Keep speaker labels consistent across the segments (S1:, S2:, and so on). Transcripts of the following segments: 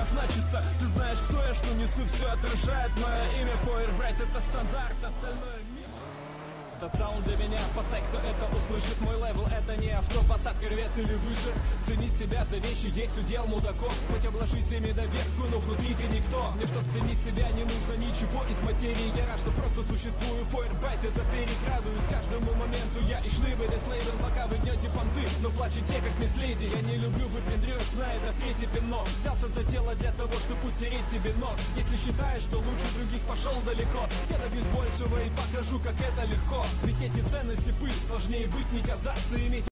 S1: рэп начисто. Ты знаешь, кто я, что несу, все отражает мое имя. Фойербрайт это стандарт, остальное миф. Этот саунд для меня Пасай, кто это услышит. Мой левел это не авто, посад, корвет или выше. Ценить себя за вещи есть удел мудаков. Хоть обложись ими доверху, но внутри ты никто. Мне чтоб ценить себя не нужно ничего из материи. Я рад, что просто существую. Фойербайт, эзотерик Радуюсь каждому моменту Я и шлыбы, слейвен, пока вы гнете понты. Но плачете как мисс Я не люблю выпендрешь, на это в третий пинок Взялся за тело для того, чтобы утереть тебе нос. Если считаешь, что лучше других пошел далеко Я добьюсь большего и покажу, как это легко. Ведь эти ценности пыль, сложнее быть, не казаться, иметь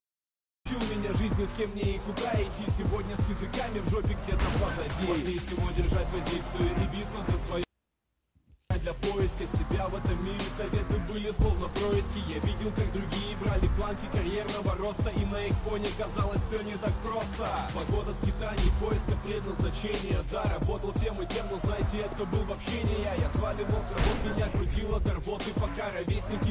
S1: Учил меня жизни, с кем мне и куда идти. Сегодня с языками в жопе где-то позади. Важнее всего держать позицию и биться за свою для поиска себя в этом мире советы были словно происки. Я видел, как другие брали планки карьерного роста И на их фоне казалось все не так просто. Погода скитаний, поиска предназначения. Да, работал тем и тем, но знаете, это был в общении Я, я сваливал с работы, меня крутило до работы Пока ровесники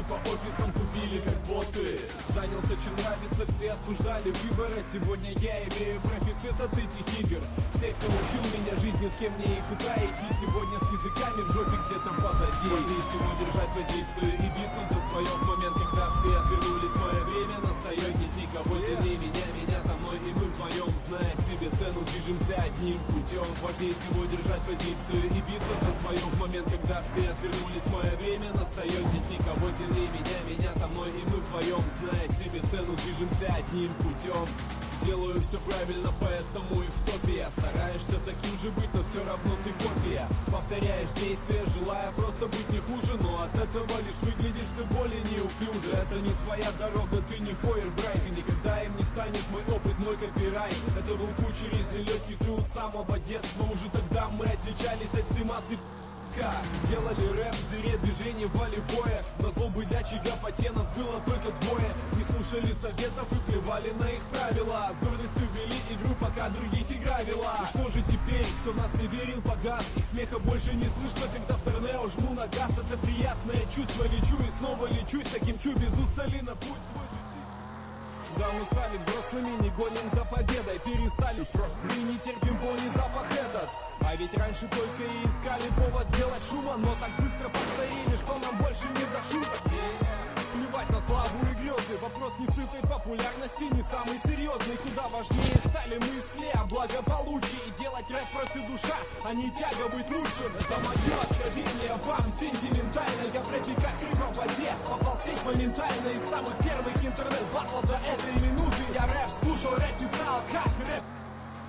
S1: нравится, все осуждали выборы Сегодня я имею профицит от этих игр Все, кто учил меня жизни, с кем мне и куда идти. Сегодня с языками в жопе где-то позади. Важнее всего держать позицию и биться за свое. В момент, когда все отвернулись, мое время настает Нет никого сильнее меня, меня за мной. И мы вдвоем, зная себе цену, движемся одним путем Важнее всего держать позицию и биться за свое. В момент, когда все отвернулись, мое время настает Нет никого сильнее меня, меня за мной. И мы вдвоем, зная цену, движемся одним путем. Делаю все правильно, поэтому и в топе. Я Стараешься таким же быть, но все равно ты копия. Повторяешь действия, желая просто быть не хуже Но от этого лишь выглядишь все более неуклюже. Это не твоя дорога, ты не фойербрайт И никогда им не станет мой опыт, мой копирайт. Это был путь через нелегкий труд самого детства. Уже тогда мы отличались от всей массы как Делали рэп в дыре, движение волевое. На злобы для чья нас было только двое. Не слушали советов и плевали на их правила. С гордостью вели игру, пока других игра вела. И что же теперь, кто нас не верил, погас. Их смеха больше не слышно, когда в торнео жму на газ. Это приятное чувство, лечу и снова лечусь. Таким чу без устали на путь свой же да мы стали взрослыми, не гоним за победой. Перестали. Сраться и не терпим пони запах этот А ведь раньше только и искали повод сделать шума Но так быстро постарели, что нам больше не до шуток Плевать на славу и грезы Вопрос не сытой популярности, не самый серьезный. Куда важнее стали мысли о благополучии. Делать рэп против душа, а не тяга быть лучшим. Это мое откровение вам, сентиментально Я рэпе как рыба в воде Попал сеть моментально Из самых первых интернет-батлов до этой минуты. Я рэп слушал, рэп писал,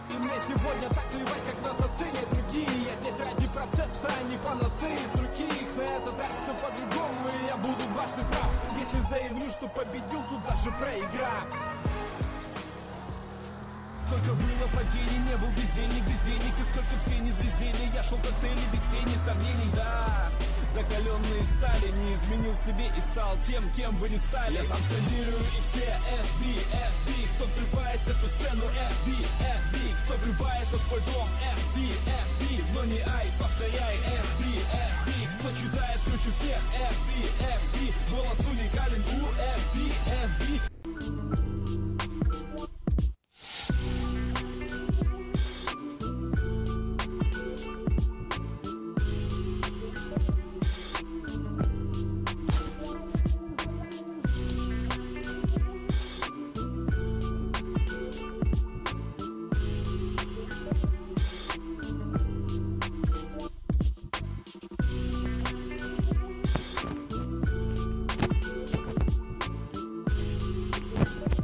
S1: и мне сегодня так плевать, как нас оценят другие. Я здесь ради процесса, а не панацеи. С руки их На этот раз все по-другому, и я буду дважды прав. Если заявлю, что победил, тут даже проиграю. Сколько было падений, не был бездельник, без денег И сколько в тени звездели, я шел к цели без тени сомнений, да Закаленные стали, не изменил себе и стал тем, кем вы не стали. Я сам скандирую и все FB, FB твой дом FB, FB Но не ай, повторяй FB, FB Кто читает всех уникален у FB, FB Bye.